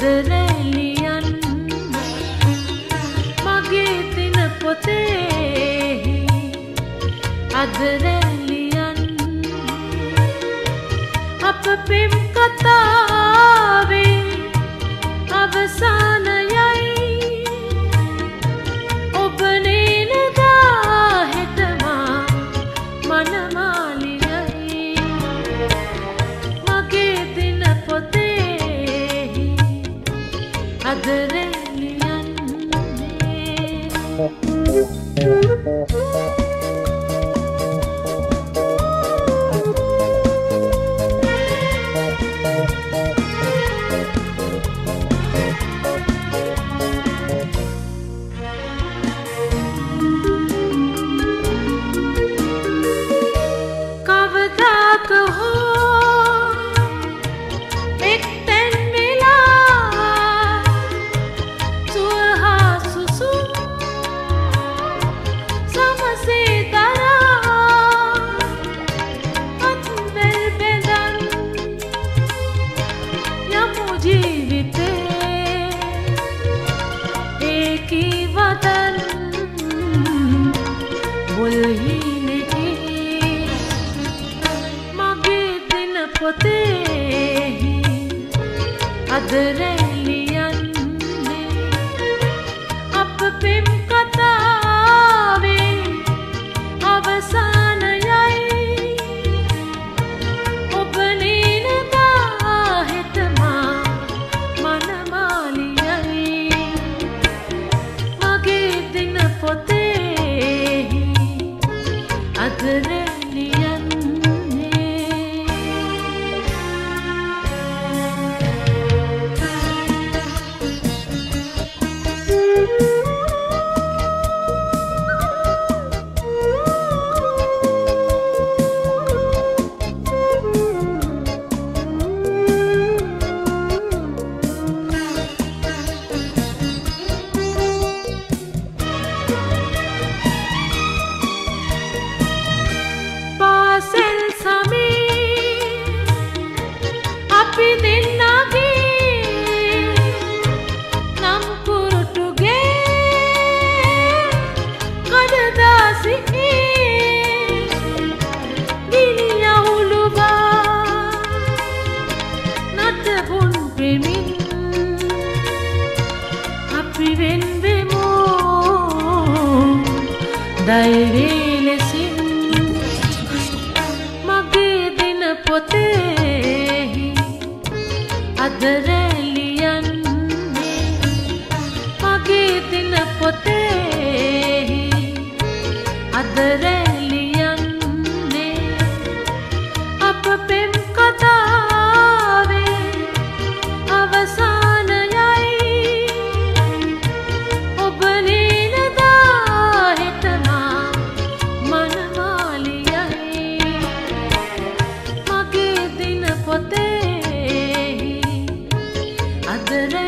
අදරැලියන් මගේ තින පොතේහි අදරැලියන් අප පෙම් කතාවේ අවසානයයි Thank you. ඒකී වදන් මුල්හිනෙහි මගේ දින පොතේහි අදරැලියන්නේ දින පොතේහි අපි දෙන්නගේ නම්කුරුටුගේ කඩදාසිහි. ගිනි අවුලුවා නටබුන් පෙමින් අපි වෙන්වෙමු. දෛවේ ලෙසින් මගේ දින පොතේහි අදරැලියන්නේ මගේ දින පොතේහි අදරැලියන්නේ මගේ දින පොතේහි අදරැ